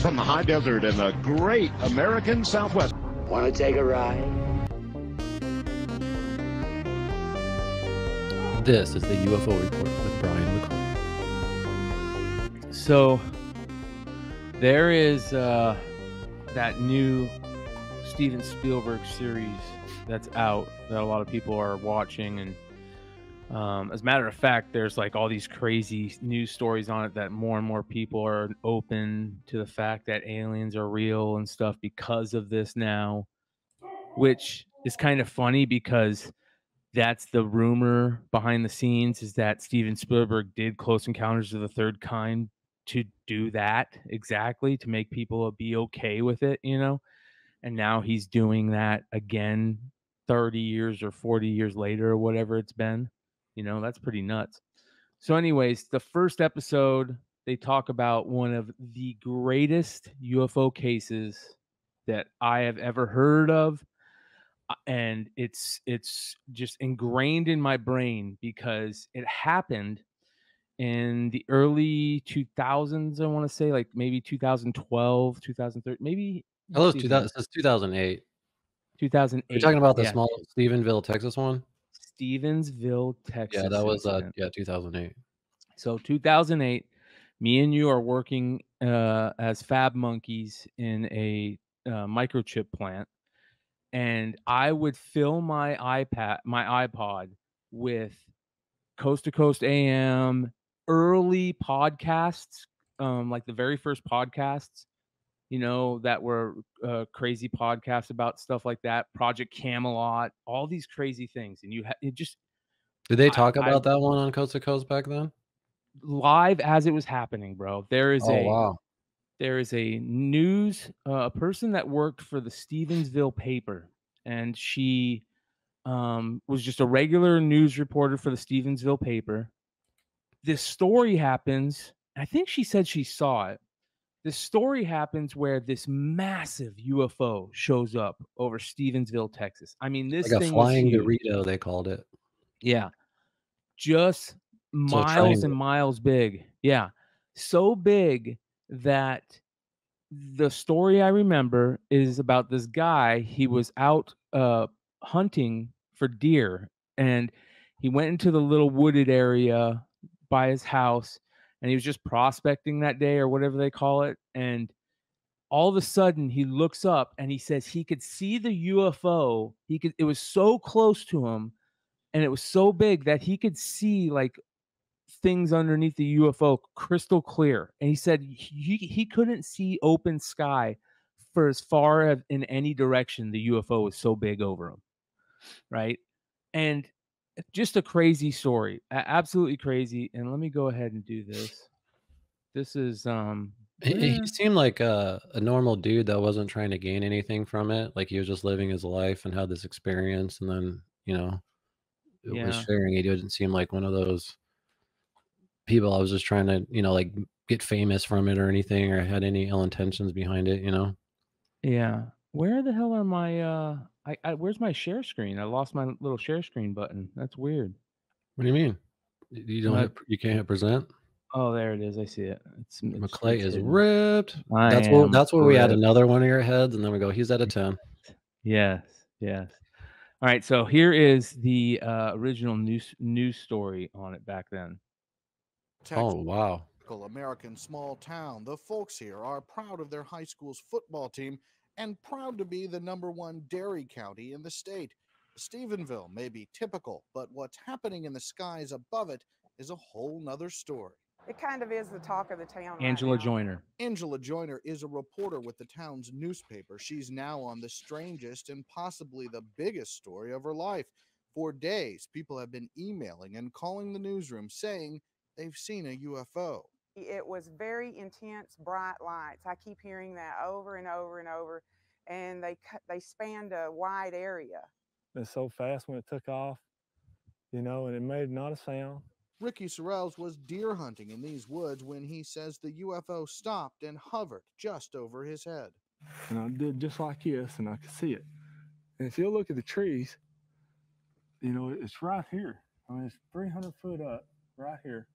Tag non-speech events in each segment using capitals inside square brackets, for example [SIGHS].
[LAUGHS] From the high desert in the great American Southwest. Want to take a ride? This is the UFO Report with Bryan McClay. So, there is uh, that new Steven Spielberg series that's out that a lot of people are watching and um, as a matter of fact, there's like all these crazy news stories on it that more and more people are open to the fact that aliens are real and stuff because of this now, which is kind of funny because that's the rumor behind the scenes is that Steven Spielberg did Close Encounters of the Third Kind to do that exactly to make people be okay with it, you know. And now he's doing that again 30 years or 40 years later or whatever it's been. You know, that's pretty nuts. So, anyways, the first episode, they talk about one of the greatest UFO cases that I have ever heard of. Uh, and it's it's just ingrained in my brain because it happened in the early 2000s i want to say like maybe 2012 2013 maybe Hello, it's 2000, it says 2008. 2008 You're talking about the yeah. small Stephenville, Texas one? Stevensville texas Yeah, that was uh yeah, 2008. So 2008, me and you are working uh, as fab monkeys in a uh, microchip plant, and I would fill my iPad, my iPod, with Coast to Coast AM early podcasts, um, like the very first podcasts, you know, that were uh, crazy podcasts about stuff like that, Project Camelot, all these crazy things, and you ha- it just Did they talk I- about that one on Coast to Coast back then? live as it was happening, bro. There is Oh a wow. there is a news uh, a person that worked for the Stevensville paper, and she um, was just a regular news reporter for the Stevensville paper. This story happens. I think she said she saw it. This story happens where this massive UFO shows up over Stevensville, Texas. I mean, this Like a thing was flying. Dorito, they called it. Yeah. Just miles and miles big. Yeah. So big that the story I remember is about this guy. He was out uh hunting for deer and he went into the little wooded area by his house and he was just prospecting that day or whatever they call it and all of a sudden he looks up and he says he could see the UFO. He could it was so close to him and it was so big that he could see like things underneath the UFO crystal clear. And he said he, he couldn't see open sky for as far as in any direction the UFO was so big over him. Right. And just a crazy story. Absolutely crazy. And let me go ahead and do this. This is um He, he seemed like a, a normal dude that wasn't trying to gain anything from it. Like he was just living his life and had this experience, and then you know, it was Yeah. sharing. He didn't seem like one of those people. I was just trying to, you know, like get famous from it or anything, or had any ill intentions behind it. You know, yeah. Where the hell are my uh I, I where's my share screen? I lost my little share screen button. That's weird. what do you mean? You don't, What? hit, you can't hit present. Oh, there it is. I see it. It's, it's McClay it's is hidden. ripped. I That's where that's where we had ripped. another one of your heads, and then we go. He's at a ten. Yes, yes. All right, so here is the uh, original news news story on it back then. Oh wow. typical American small town, the folks here are proud of their high school's football team and proud to be the number one dairy county in the state. Stephenville may be typical, but what's happening in the skies above it is a whole nother story. It kind of is the talk of the town. Angela now. Joiner. Angela Joiner is a reporter with the town's newspaper. She's now on the strangest and possibly the biggest story of her life. For days, people have been emailing and calling the newsroom saying they've seen a UFO. It was very intense, bright lights. I keep hearing that over and over and over, and they they spanned a wide area. It was so fast when it took off, you know, and it made not a sound. Ricky Sorrells was deer hunting in these woods when he says the UFO stopped and hovered just over his head. And I did just like this, and I could see it. And if you look at the trees, you know, it's right here. I mean, it's 300 foot up, right here.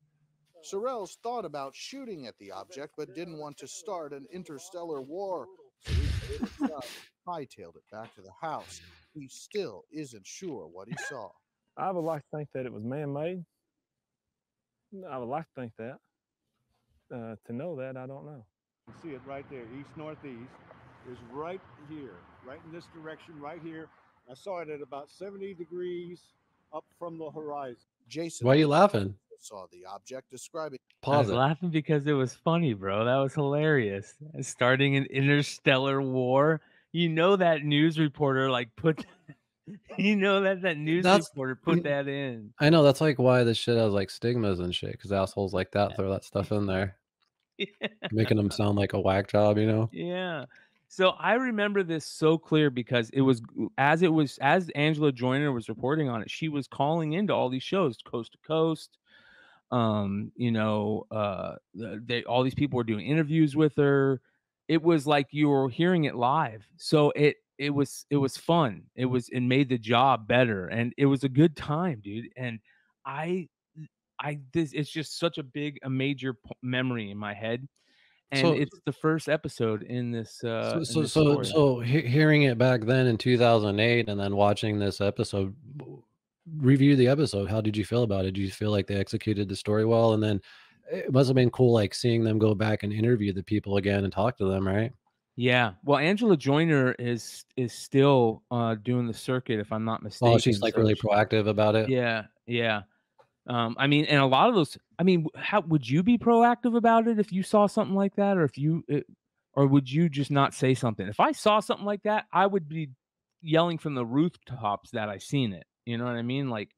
Sorrells thought about shooting at the object, but didn't want to start an interstellar war. Hightailed it back to the house. He still isn't sure what he saw. I would like to think that it was man-made. I would like to think that. Uh, to know that, I don't know. You see it right there, east northeast is right here, right in this direction, right here. I saw it at about 70 degrees up from the horizon. Jason Why are you laughing? Saw the object, describing I Pause was it. laughing because it was funny, bro. That was hilarious. Starting an interstellar war. You know that news reporter like put. [LAUGHS] you know that that news That's- reporter put that in. I know that's like why this shit has like stigmas and shit because assholes like that throw that stuff in there, [LAUGHS] making them sound like a whack job, you know? Yeah. So I remember this so clear because it was as it was as Angela Joiner was reporting on it, she was calling into all these shows, coast to coast. Um, you know, uh they all these people were doing interviews with her. It was like you were hearing it live. So it it was it was fun. It was it made the job better and it was a good time, dude. And I I this it's just such a big a major p- memory in my head and So- it's the first episode in this uh so so so, so he- hearing it back then in 2008 and then watching this episode review the episode how did you feel about it? Did you feel like they executed the story well? And then it must have been cool like seeing them go back and interview the people again and talk to them right? Yeah. Well angela joiner is is still uh doing the circuit if i'm not mistaken. oh she's like so really she- proactive about it? Yeah yeah. Um i mean and a lot of those i mean how would you be proactive about it if you saw something like that? Or if you it, or would you just not say something? If i saw something like that i would be yelling from the rooftops that i seen it you know what i mean like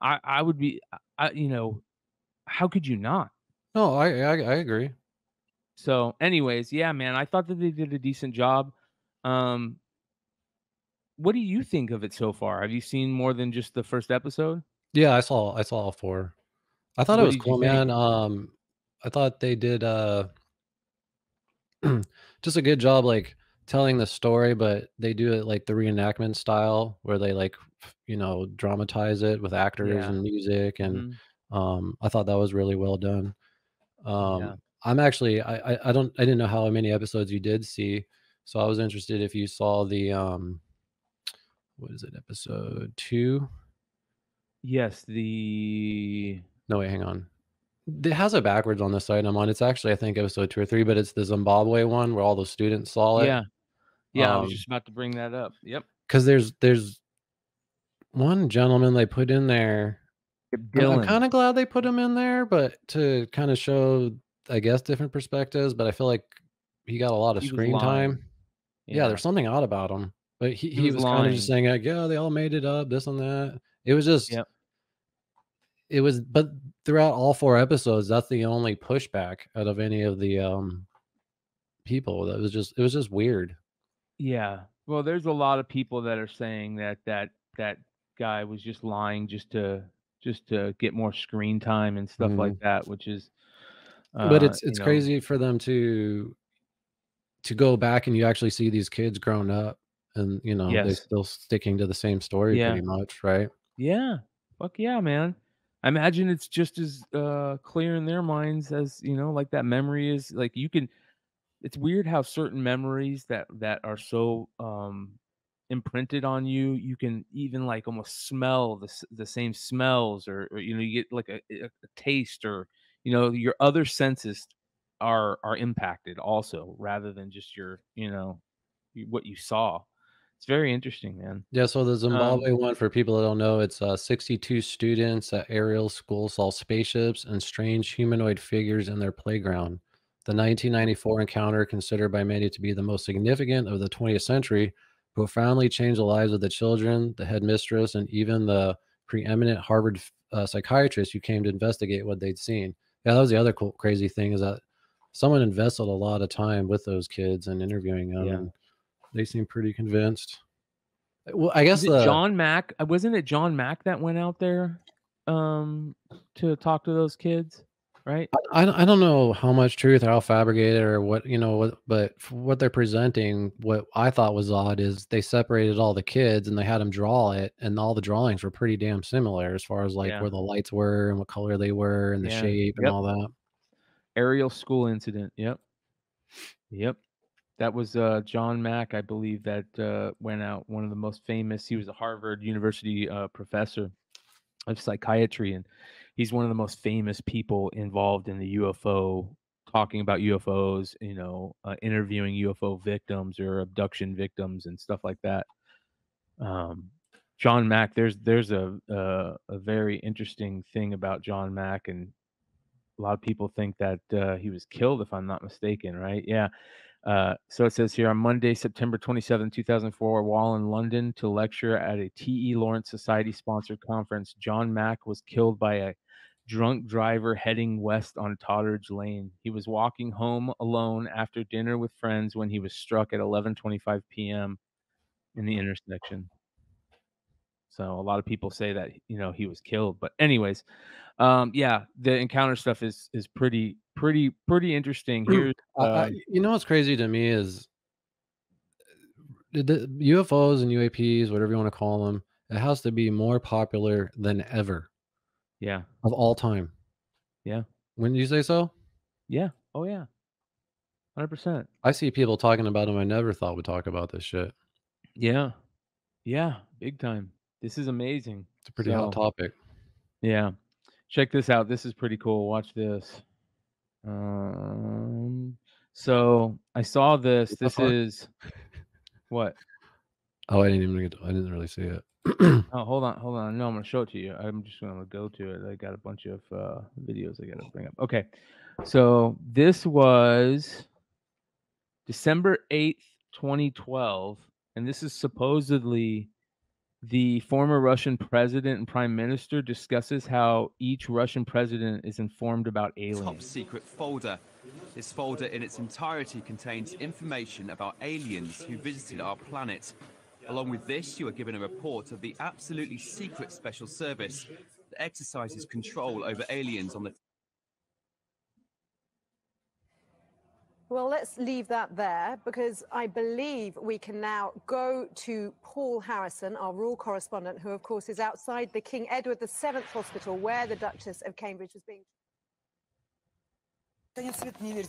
i i would be I, you know how could you not no I, I i agree So, anyways, yeah, man, I thought that they did a decent job. Um, what do you think of it so far? Have you seen more than just the first episode? Yeah, I saw I saw all four. I thought What it was cool, man. Um I thought they did uh [CLEARS THROAT] just a good job like telling the story, but they do it like the reenactment style where they like you know dramatize it with actors Yeah. and music and Mhm. um I thought that was really well done. Um Yeah. I'm actually I, I I don't I didn't know how many episodes you did see, so I was interested if you saw the um what is it episode 2? Yes, the No, wait, hang on. It has it backwards on the site I'm on. It's actually, I think, episode two or three, but it's the Zimbabwe one where all the students saw it. yeah, yeah. I was Um, just about to bring that up. Yep, Because there's there's one gentleman they put in there. I'm, kind of glad they put him in there, but to kind of show, I guess, different perspectives. But I feel like he got a lot of He screen time. Yeah. there's something odd about him. But he, He he, was was, kind of just saying like, yeah, they all made it up, this and that. It was just Yep. it was but throughout all four episodes that's the only pushback out of any of the um people that was just it was just weird Yeah. Well, there's a lot of people that are saying that that that guy was just lying just to just to get more screen time and stuff like that, which is. but uh, it's you it's know, crazy for them to to go back and you actually see these kids grown up and you know they're still sticking to the same story Yeah. pretty much right Yeah. Fuck yeah, man. I imagine it's just as uh clear in their minds as, you know, like that memory is like you can it's weird how certain memories that that are so um imprinted on you, you can even like almost smell the the same smells or, or you know, you get like a, a, taste or you know, your other senses are are impacted also rather than just your, you know, what you saw. It's very interesting, man. yeah so Um the zimbabwe one for people that don't know it's uh 62 students at ariel school saw spaceships and strange humanoid figures in their playground the 1994 encounter considered by many to be the most significant of the 20th century profoundly changed the lives of the children the headmistress and even the preeminent harvard uh, psychiatrist who came to investigate what they'd seen yeah that was the other cool crazy thing is that someone invested a lot of time with those kids and interviewing them Yeah. and they seemed pretty convinced well i guess the John Mack? uh, Wasn't it John Mack that went out there um to talk to those kids? Right? I, I don't know how much truth or how fabricated or what you know what but what they're presenting what i thought was odd is they separated all the kids and they had them draw it and all the drawings were pretty damn similar as far as like Yeah. where the lights were and what color they were and the Yeah. shape and Yep. all that Ariel school incident. Yep. Yep. That was uh, John Mack, I believe, that uh, went out. One of the most famous. He was a Harvard University uh, professor of psychiatry, and he's one of the most famous people involved in the UFO, talking about UFOs. You know, uh, interviewing UFO victims or abduction victims and stuff like that. Um, John Mack. There's there's a, a a very interesting thing about John Mack, and a lot of people think that uh, he was killed, if I'm not mistaken, right? Yeah. Uh, so it says here on Monday, September 27, 2004, while in London to lecture at a T.E. Lawrence Society sponsored conference, John Mack was killed by a drunk driver heading west on Totteridge Lane. He was walking home alone after dinner with friends when he was struck at 11:25 p.m. in the intersection. So a lot of people say that you know he was killed, but anyways, um, yeah, the encounter stuff is is pretty pretty pretty interesting. Here, I- I- uh, you know what's crazy to me is the ufos and uaps whatever you want to call them it has to be more popular than ever yeah of all time Yeah. wouldn't you say so yeah oh yeah, hundred percent. i see people talking about them i never thought would talk about this shit Yeah, yeah, big time. This is amazing. it's a pretty hot topic Yeah. Check this out. This is pretty cool. Watch this. Um so I saw this. This is [LAUGHS] what? Oh i didn't even get To, i didn't really see it [CLEARS THROAT] Oh, hold on, hold on. No, I'm gonna show it to you. I'm just gonna go to it. I got a bunch of uh videos I gotta bring up. Okay. So this was December 8th, 2012, and this is supposedly the former Russian president and prime minister discusses how each Russian president is informed about aliens. top aliens. secret folder. This folder in its entirety contains information about aliens who visited our planet. Along with this, you are given a report of the absolutely secret special service that exercises control over aliens on the Well, let's leave that there because I believe we can now go to Paul Harrison, our royal correspondent, who, of course, is outside the King Edward VII Hospital where the Duchess of Cambridge was being.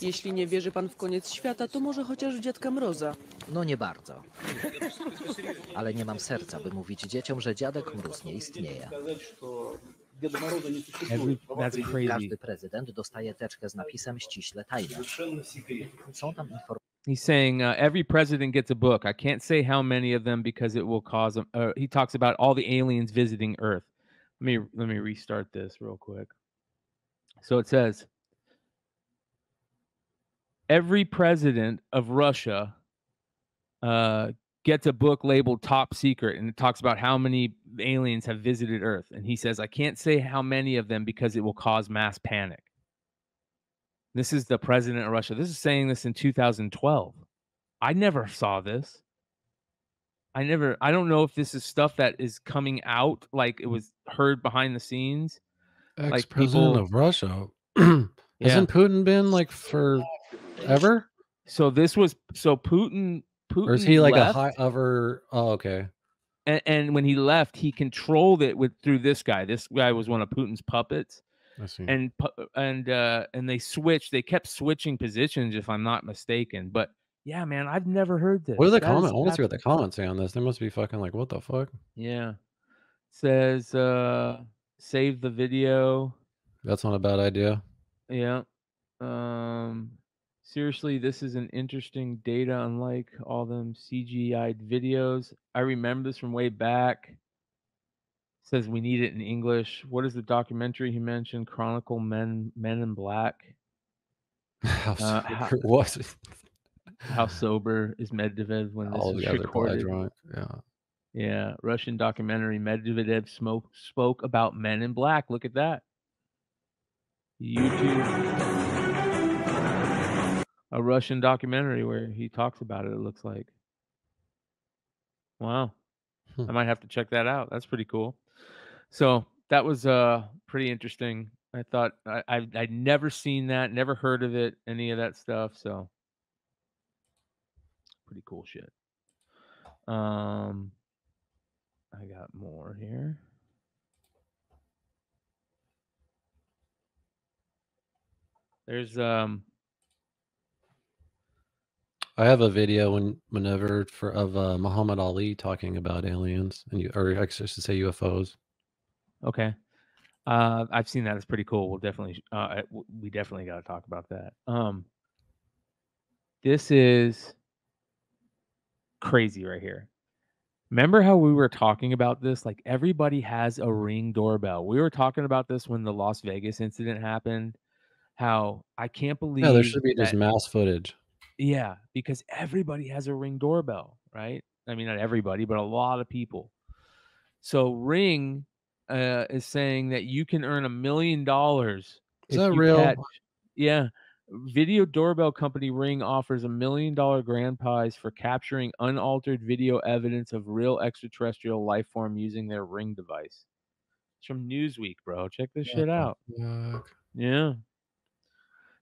Jeśli nie wierzy pan w koniec świata, to może chociaż w Dziadka Mroza. No nie bardzo. Ale nie mam serca, by mówić dzieciom, że dziadek mróz nie istnieje. Every, that's crazy. Każdy prezydent dostaje teczkę z napisem ściśle tajne. Są tam informacje. He's saying uh, every president gets a book. I can't say how many of them because it will cause them. Uh, he talks about all the aliens visiting Earth. Let me let me restart this real quick. So it says every president of Russia uh, gets a book labeled top secret, and it talks about how many aliens have visited Earth. And he says, I can't say how many of them because it will cause mass panic. This is the president of Russia. This is saying this in 2012. I never saw this. I never, I don't know if this is stuff that is coming out like it was heard behind the scenes. Ex-president people- of russia [CLEARS THROAT] Yeah. hasn't putin been like forever So this was, so Putin, Putin, or is he like left, a high ever oh okay. And, and when he left, he controlled it with through this guy. This guy was one of Putin's puppets. i see. And and uh and they switched they kept switching positions if i'm not mistaken. But yeah man i've never heard this. What are the That comments i want to see what the comments say on this. They must be fucking like what the fuck? Yeah. Says uh save the video. That's not a bad idea. Yeah. Um seriously this is an interesting data unlike all them cgi'd videos i remember this from way back says we need it in english what is the documentary he mentioned chronicle men men in black [LAUGHS] How Uh, sober how- it? [LAUGHS] how sober is Medvedev when this all was the guys are probably recorded? drunk yeah Yeah, Russian documentary. Medvedev smoke, spoke about Men in Black. Look at that. YouTube. A Russian documentary where he talks about it. It looks like. Wow, Hmm. I might have to check that out. That's pretty cool. So that was uh pretty interesting. I thought I, I I'd never seen that, never heard of it, any of that stuff. So pretty cool shit. Um, I got more here. There's um I have a video when whenever for of uh, Muhammad Ali talking about aliens and you or I should say UFOs. okay. Uh, I've seen that. It's pretty cool. We'll definitely uh, we definitely got to talk about that. Um, this is crazy right here. Remember how we were talking about this? Like everybody has a ring doorbell. We were talking about this when the Las Vegas incident happened. How I can't believe Yeah, there should be that just mass footage. Yeah, because everybody has a Ring doorbell, right? I mean, not everybody, but a lot of people. So Ring uh, is saying that you can earn a million dollars. Is that real? catch- yeah. Video doorbell company Ring offers a million dollar grand prize for capturing unaltered video evidence of real extraterrestrial life form using their Ring device. It's from Newsweek, bro. Check this shit out. Yeah.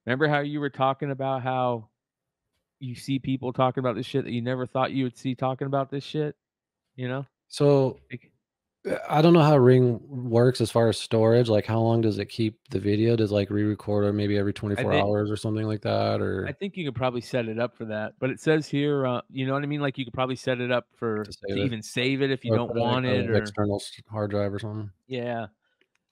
Remember how you were talking about how you see people talking about this shit that you never thought you would see talking about this shit? You know? So uh, I don't know how Ring works as far as storage. Like, how long does it keep the video? Does like re-record or maybe every 24 think- hours or something like that? Or I think you could probably set it up for that. But it says here, uh, you know what I mean? Like you could probably set it up for to, save even save it if you or don't want it or external hard drive or something? Yeah.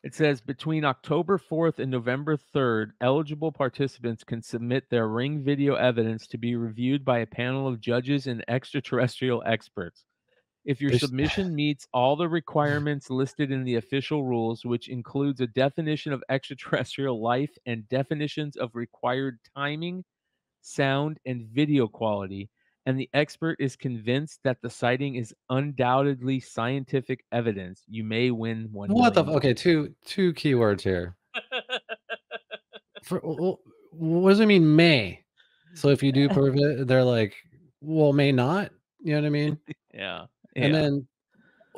It says between October 4th and November 3rd, eligible participants can submit their ring video evidence to be reviewed by a panel of judges and extraterrestrial experts. If your There's- [LAUGHS] submission meets all the requirements listed in the official rules, which includes a definition of extraterrestrial life and definitions of required timing, sound, and video quality, and the expert is convinced that the sighting is undoubtedly scientific evidence, you may win one. What the? f- Okay, two two keywords here. [LAUGHS] For, wh- wh- what does it mean, may? So if you do [LAUGHS] prove it, they're like, well, may not. You know what I mean? Yeah. And then,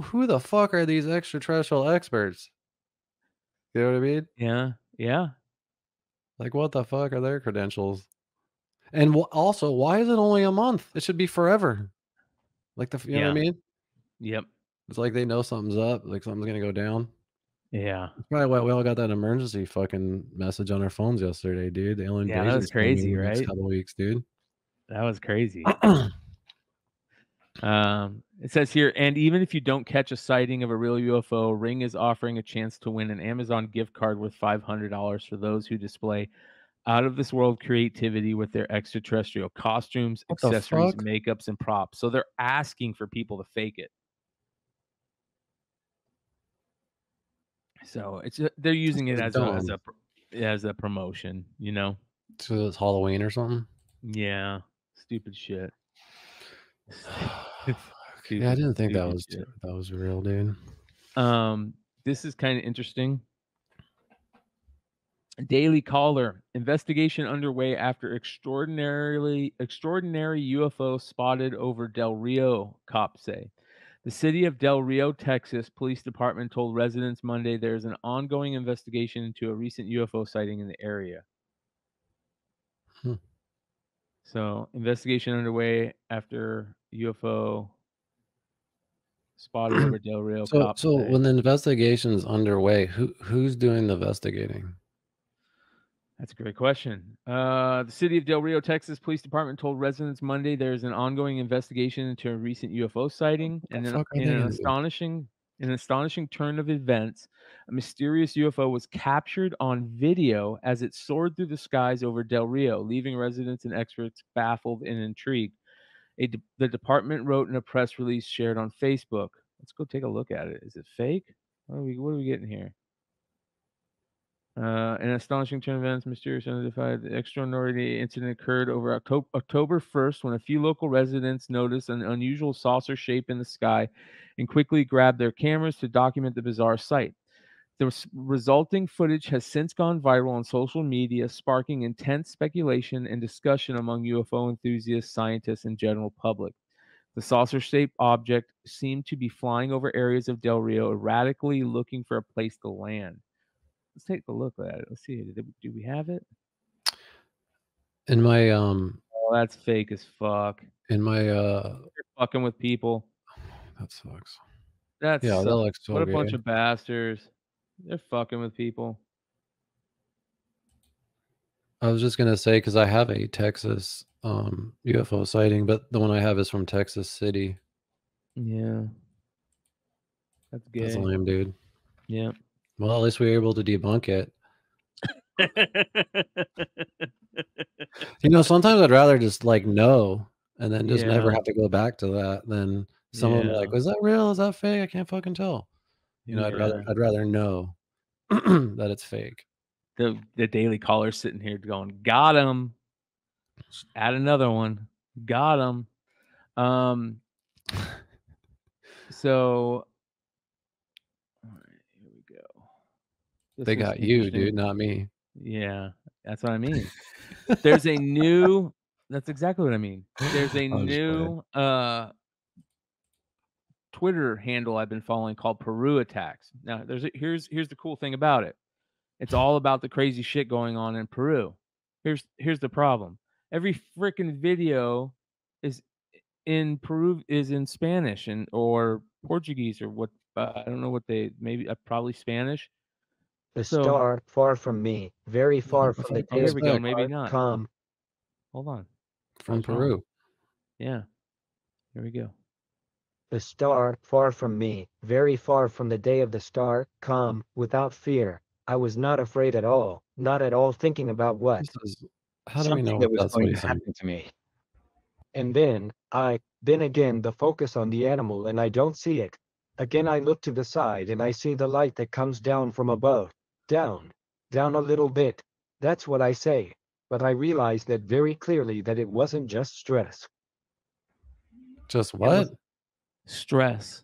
who the fuck are these extraterrestrial experts? You know what I mean? yeah. Yeah. Like, what the fuck are their credentials? And wh- also, why is it only a month? It should be forever. Like the, you know what I mean? Yep. It's like they know something's up, like something's gonna go down. Yeah. That's probably why we all got that emergency fucking message on our phones yesterday, dude. The alien Yeah, that was crazy, right? Couple weeks, dude. That was crazy. [CLEARS THROAT] Um, it says here, and even if you don't catch a sighting of a real UFO, Ring is offering a chance to win an Amazon gift card worth $500 for those who display out of this world creativity with their extraterrestrial costumes, What accessories, makeups, and props. So they're asking for people to fake it. So it's a, they're using it as a, as a as a promotion, you know. So it's Halloween or something. Yeah, stupid shit. [SIGHS] [LAUGHS] yeah, I didn't think that was shit. that was real, dude. Um, this is kind of interesting. Daily Caller investigation underway after extraordinarily extraordinary UFO spotted over Del Rio. Cops say the city of Del Rio, Texas police department told residents Monday there is an ongoing investigation into a recent UFO sighting in the area. Hmm. So investigation underway after UFO spotted [CLEARS THROAT] over Del Rio. So cops so when the investigation is underway, who who's doing the investigating? That's a great question. Uh, the city of Del Rio, Texas Police Department told residents Monday there is an ongoing investigation into a recent UFO sighting, and in, in an astonishing, an astonishing turn of events, a mysterious UFO was captured on video as it soared through the skies over Del Rio, leaving residents and experts baffled and intrigued. A de- the department wrote in a press release shared on Facebook. Let's go take a look at it. Is it fake? What are we? What are we getting here? Uh, an astonishing turn of events, mysterious unidentified extraordinary incident occurred over October, October 1st when a few local residents noticed an unusual saucer shape in the sky and quickly grabbed their cameras to document the bizarre sight. The res- resulting footage has since gone viral on social media, sparking intense speculation and discussion among UFO enthusiasts, scientists, and general public. The saucer shaped object seemed to be flying over areas of Del Rio, erratically looking for a place to land. Let's take a look at it. Let's see. Do, do we have it? In my um Oh, that's fake as fuck. in my uh You're fucking with people. that sucks. That's Yeah, that looks so what a bunch of bastards. They're fucking with people. I was just gonna say because I have a Texas um UFO sighting, but the one I have is from Texas City. Yeah. That's gay. That's lame, dude. Yeah. Well, at least we were able to debunk it. You know, sometimes I'd rather just like know and then just never have to go back to that than someone Yeah. like, was that real? Is that fake? I can't fucking tell. You know, I'd rather I'd rather know [CLEARS THROAT] that it's fake. the the daily caller sitting here going, got him. Add another one. Got him. Um [LAUGHS] so all right, here we go. This They got you, dude, not me. Yeah, that's what I mean. [LAUGHS] There's a new that's exactly what I mean. There's a I'm new uh Twitter handle I've been following called Peru Attacks. Now, there's a, here's here's the cool thing about it. It's all about the crazy shit going on in Peru. Here's here's the problem. Every freaking video is in Peru is in Spanish and or Portuguese or what uh, I don't know what they maybe uh, probably Spanish. The So- star far from me, very far from the Oh, here we go. distant Maybe not. Come, Hold on. From What's wrong? Peru. Yeah. Here we go. the star far from me, very far from the day of the star. Come, without fear. I was not afraid at all, not at all thinking about what. This is how do we something know that was that's what going he's to saying? happen to me. And then, I, then again the focus on the animal and I don't see it. Again I look to the side and I see the light that comes down from above. Down. Down a little bit. That's what I say. But I realized that very clearly that it wasn't just stress. Just what? Stress.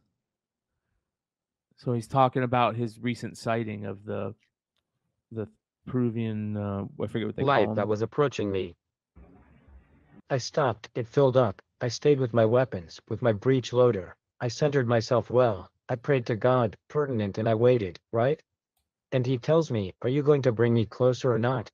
So he's talking about his recent sighting of the the Peruvian uh, I forget what they light call that was approaching me. I stopped, it filled up. I stayed with my weapons, with my breech loader. I centered myself well. I prayed to God, pertinent, and I waited, right? And he tells me, Are you going to bring me closer or not?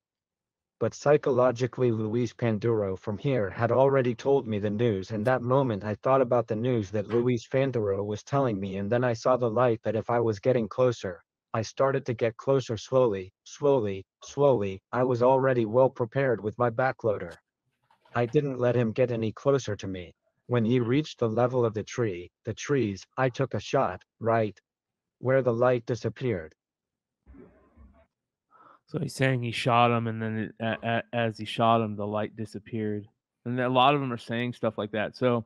But psychologically, Luis Panduro from here had already told me the news, and that moment I thought about the news that Luis Panduro was telling me, and then I saw the light that if I was getting closer, I started to get closer slowly, slowly, slowly. I was already well prepared with my backloader. I didn't let him get any closer to me. When he reached the level of the tree, the trees, I took a shot, right where the light disappeared. So he's saying he shot him, and then it, a, a, as he shot him, the light disappeared. And a lot of them are saying stuff like that. So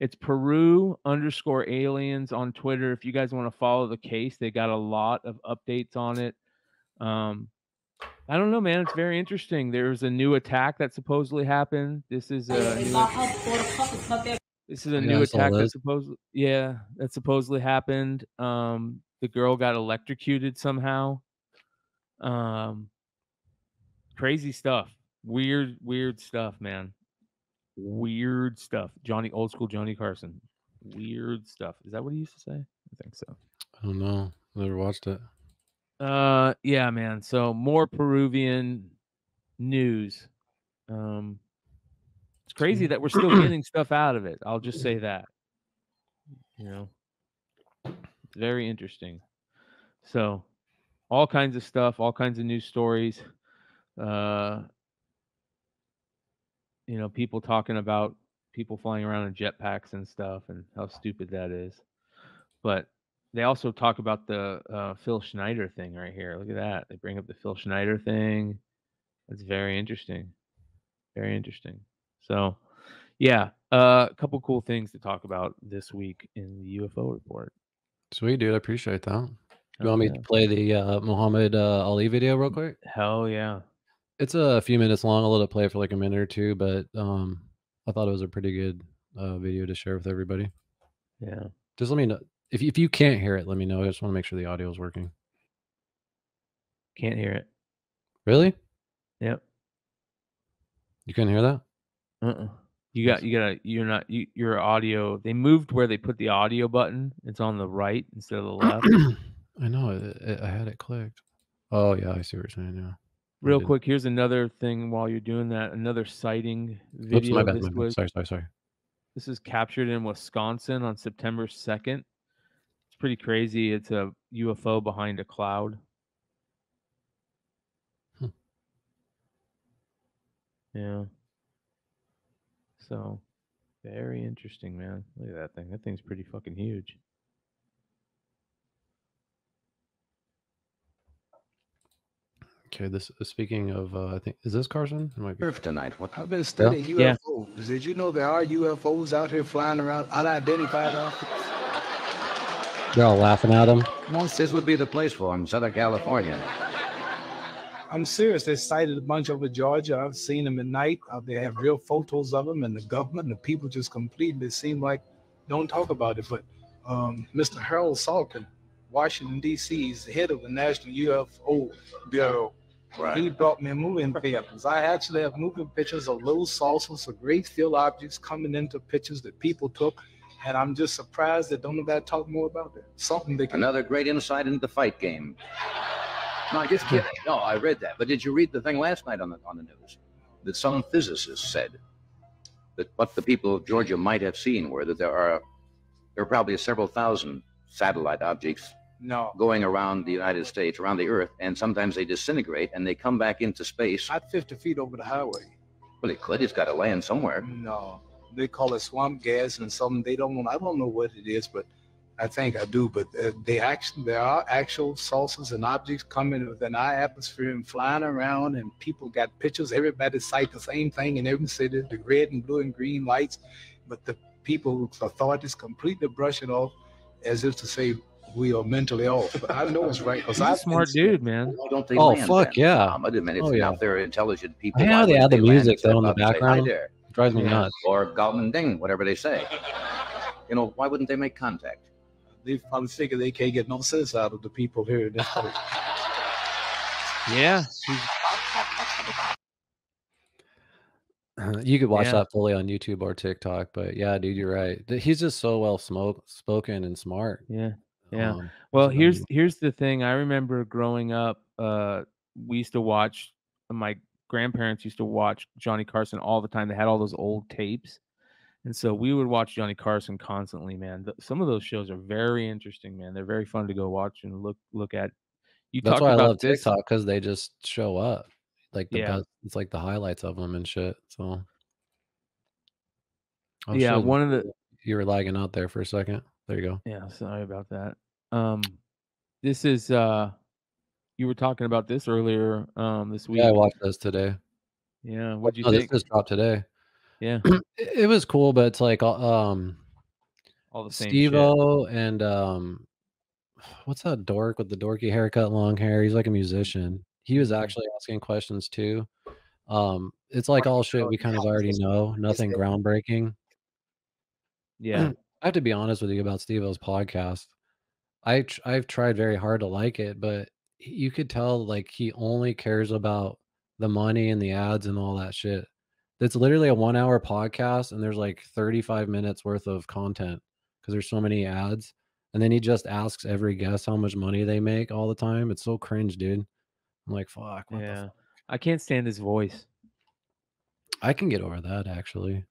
it's Peru underscore aliens on Twitter. If you guys want to follow the case, they got a lot of updates on it. Um, I don't know, man. It's very interesting. There's a new attack that supposedly happened. This is a new, this is a new attack that those. supposedly yeah that supposedly happened. Um, the girl got electrocuted somehow. Um, crazy stuff. Weird, weird stuff, man. Weird stuff. Johnny, old school Johnny Carson. Weird stuff. Is that what he used to say? I think so. I don't know. Never watched it. Uh, yeah, man. So more Peruvian news. Um, it's crazy that we're still [CLEARS THROAT] getting stuff out of it. I'll just say that. You know, very interesting. So, all kinds of stuff, all kinds of news stories. Uh, you know, people talking about people flying around in jetpacks and stuff, and how stupid that is. But they also talk about the uh, Phil Schneider thing right here. Look at that. They bring up the Phil Schneider thing. That's very interesting. Very interesting. So, yeah, uh, a couple cool things to talk about this week in the UFO report. Sweet, dude. I appreciate that. You want me yeah. to play the uh, Muhammad uh, Ali video real quick? Hell yeah. It's a few minutes long. I'll let it play for like a minute or two, but um, I thought it was a pretty good uh, video to share with everybody. Yeah. Just let me know if if you can't hear it. Let me know. I just want to make sure the audio is working. Can't hear it. Really? Yep. You couldn't hear that? Uh-uh. You got you got you're not you, your audio. They moved where they put the audio button. It's on the right instead of the left. [CLEARS THROAT] I know. It, it, I had it clicked. Oh yeah, I see what you're saying. Yeah. Real quick, here's another thing while you're doing that. Another sighting Oops, video. my bad. this My bad. was Sorry, sorry, sorry. this is captured in Wisconsin on September 2nd. It's pretty crazy. It's a UFO behind a cloud. Hmm. Yeah. So very interesting, man. Look at that thing. That thing's pretty fucking huge. Okay, this speaking of, uh, I think is this Carson? It might be. Earth tonight. What? I've been studying Yeah. UFOs. Did you know there are UFOs out here flying around, unidentified objects? They're all laughing at him. Most this would be the place for him, Southern California. I'm serious. They sighted a bunch over Georgia. I've seen them at night. Uh, they have real photos of them, and the government and the people just completely seem like don't talk about it. But um, Mr. Harold Salkin, Washington D.C., is the head of the National UFO Bureau. He brought me moving pictures. I actually have moving pictures of little saucers of great field objects coming into pictures that people took. And I'm just surprised that don't nobody talk more about that. Something they can Another great insight into the fight game. No, just kidding. No, I read that. But did you read the thing last night on the on the news? That some physicists said that what the people of Georgia might have seen were that there are there are probably several thousand satellite objects no. going around the United States, around the Earth, and sometimes they disintegrate and they come back into space. Not 50 feet over the highway. Well, it could. It's got to land somewhere. No, they call it swamp gas and something they don't. I don't know what it is, but I think I do. But uh, they actually there are actual saucers and objects coming within our atmosphere and flying around, and people got pictures. Everybody cite the same thing in every city: the red and blue and green lights. But the people, authorities, completely brush it off as if to say we are mentally off. But I know it's right because He's a I've smart dude, man. Why don't they Oh, land fuck, then? yeah. Um, I mean, if, Oh, now yeah. if they're intelligent people, I hate why how they wouldn't add the music, though, in the up and say, "Hi background. there," Drives me Yeah. nuts. or Galman Ding, whatever they say. You know, why wouldn't they make contact? They probably figure they can't get no sense out of the people here in this [LAUGHS] place. Yeah. You could watch Yeah. that fully on YouTube or TikTok, but yeah, dude, you're right. He's just so well smoke spoken and smart. Yeah. Yeah. Um, Well, here's here's the thing. I remember growing up, uh, we used to watch. My grandparents used to watch Johnny Carson all the time. They had all those old tapes, and so we would watch Johnny Carson constantly. Man, some of those shows are very interesting. Man, they're very fun to go watch and look look at. You That's why I love this. TikTok because they just show up like the Yeah. best. It's like the highlights of them and shit. So Oh, Yeah, shit, one of the you were lagging out there for a second. There you go. Yeah, sorry about that. Um, this is uh, you were talking about this earlier um this week. Yeah, I watched this today. Yeah, what'd you Oh, think? this just dropped today. Yeah, [CLEARS THROAT] it, it was cool, but it's like uh, um, all the same shit. Steve-O and um, [SIGHS] what's that dork with the dorky haircut, long hair? He's like a musician. He was Mm-hmm. actually asking questions too. Um, it's like all shit we kind of already know, nothing groundbreaking. Yeah, I have to be honest with you about Steve-O's podcast. I tr- I've tried very hard to like it, but you could tell like he only cares about the money and the ads and all that shit. It's literally a one hour podcast and there's like 35 minutes worth of content because there's so many ads. And then he just asks every guest how much money they make all the time. It's so cringe, dude. I'm like, fuck. What the yeah. fuck? I can't stand his voice. I can get over that actually.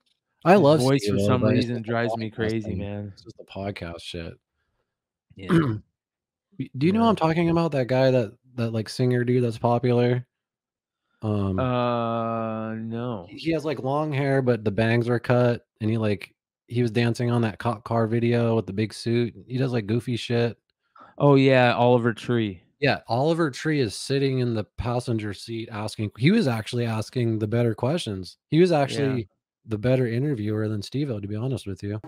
I His love voice for some reason drives me crazy, thing. man. It's just the podcast shit. Yeah. [CLEARS THROAT] Do you know Yeah. I'm talking about? That guy that that like singer dude that's popular. Um, Uh, no. he has like long hair, but the bangs are cut, and he like he was dancing on that cop car video with the big suit. He does like goofy shit. Oh yeah, Oliver Tree. Yeah, Oliver Tree is sitting in the passenger seat asking. He was actually asking the better questions. He was actually the better interviewer than Steve-O, to be honest with you.